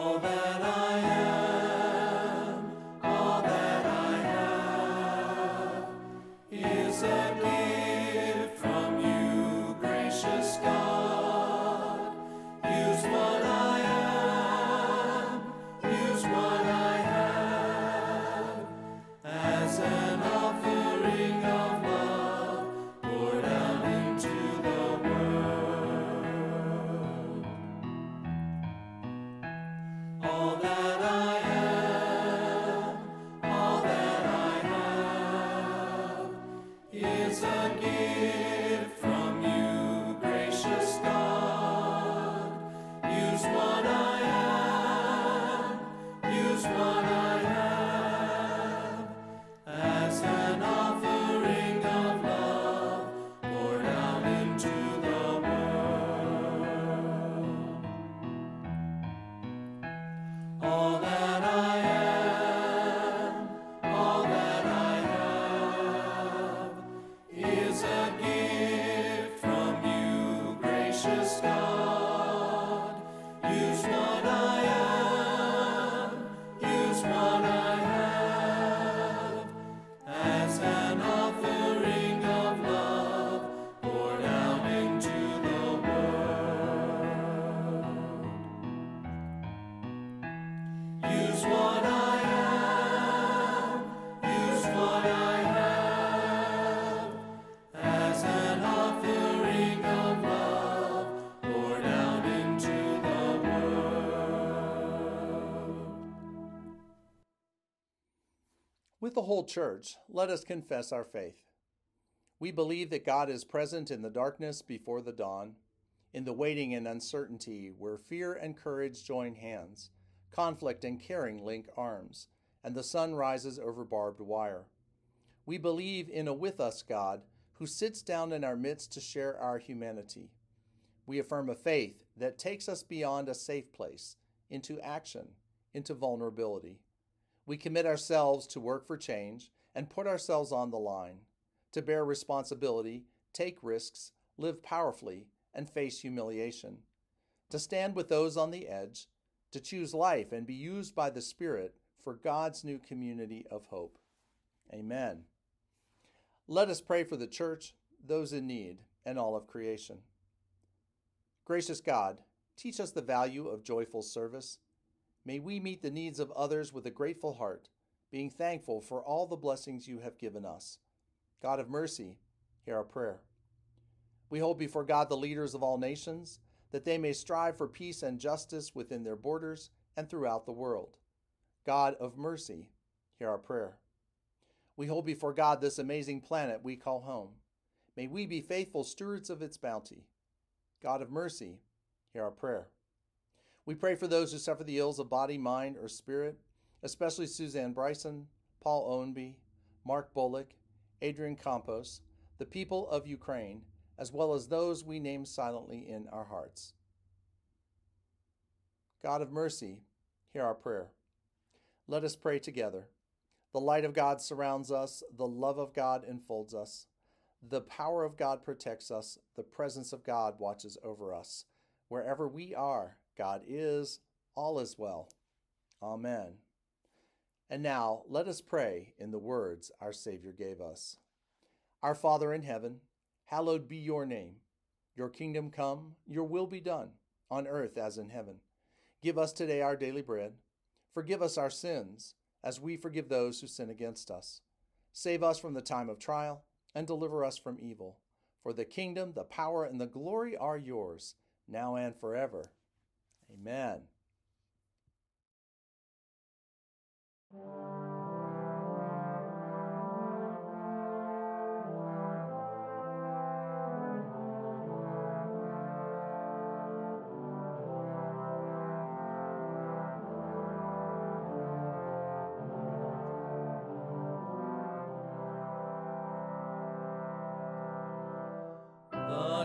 我们 the whole church, let us confess our faith. We believe that God is present in the darkness before the dawn, in the waiting and uncertainty where fear and courage join hands, conflict and caring link arms, and the sun rises over barbed wire. We believe in a with us God who sits down in our midst to share our humanity. We affirm a faith that takes us beyond a safe place into action, into vulnerability. We commit ourselves to work for change and put ourselves on the line, to bear responsibility, take risks, live powerfully, and face humiliation, to stand with those on the edge, to choose life and be used by the Spirit for God's new community of hope. Amen. Let us pray for the church, those in need, and all of creation. Gracious God, teach us the value of joyful service May we meet the needs of others with a grateful heart, being thankful for all the blessings you have given us. God of mercy, hear our prayer. We hold before God the leaders of all nations, that they may strive for peace and justice within their borders and throughout the world. God of mercy, hear our prayer. We hold before God this amazing planet we call home. May we be faithful stewards of its bounty. God of mercy, hear our prayer. We pray for those who suffer the ills of body, mind, or spirit, especially Suzanne Bryson, Paul Owenby, Mark Bullock, Adrian Campos, the people of Ukraine, as well as those we name silently in our hearts. God of mercy, hear our prayer. Let us pray together. The light of God surrounds us, the love of God enfolds us, the power of God protects us, the presence of God watches over us. Wherever we are, God is, all is well. Amen. And now let us pray in the words our Savior gave us. Our Father in heaven, hallowed be your name. Your kingdom come, your will be done, on earth as in heaven. Give us today our daily bread. Forgive us our sins, as we forgive those who sin against us. Save us from the time of trial, and deliver us from evil. For the kingdom, the power, and the glory are yours, now and forever. Amen.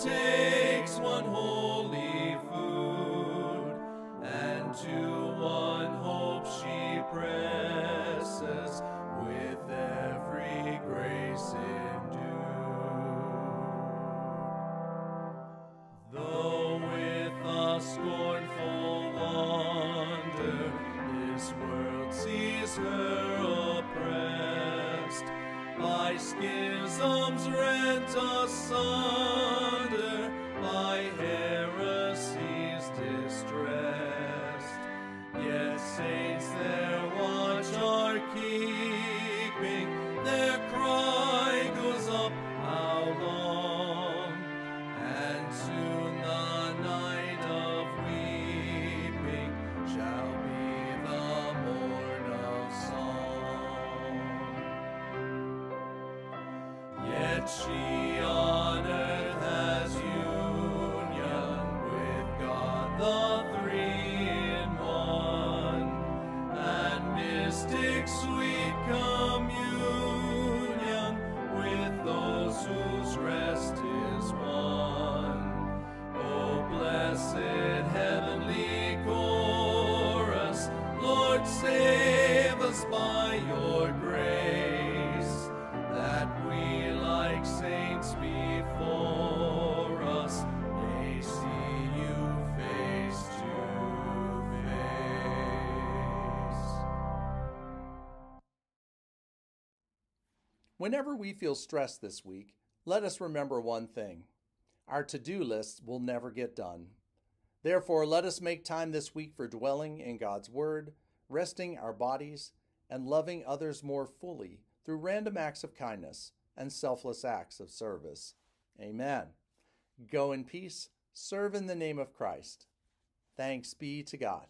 takes one holy food, and to one hope she presses with every grace endued. Though with a scornful wonder this world sees her schisms rent asunder by heresies distressed. Yet saints their watch are keeping, she Whenever we feel stressed this week, let us remember one thing our to do lists will never get done. Therefore, let us make time this week for dwelling in God's Word, resting our bodies, and loving others more fully through random acts of kindness and selfless acts of service. Amen. Go in peace, serve in the name of Christ. Thanks be to God.